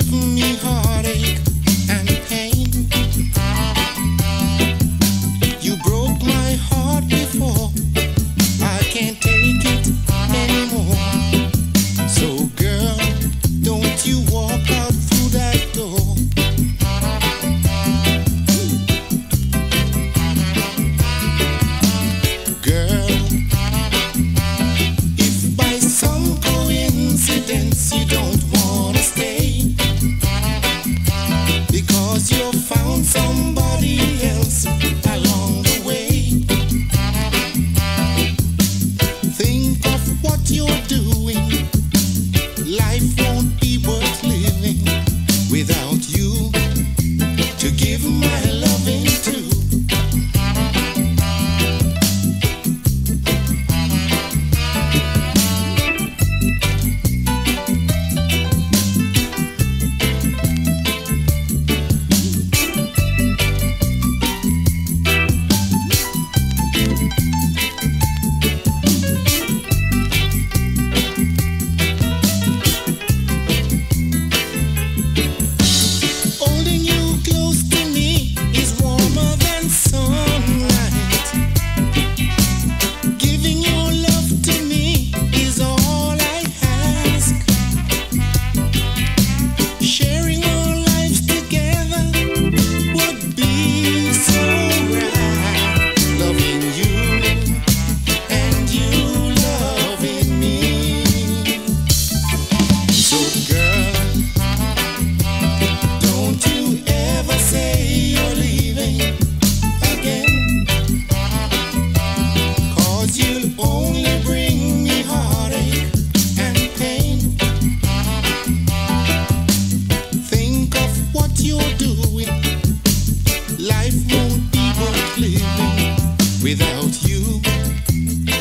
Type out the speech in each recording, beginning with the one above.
give me heart. my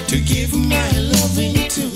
to give my loving to.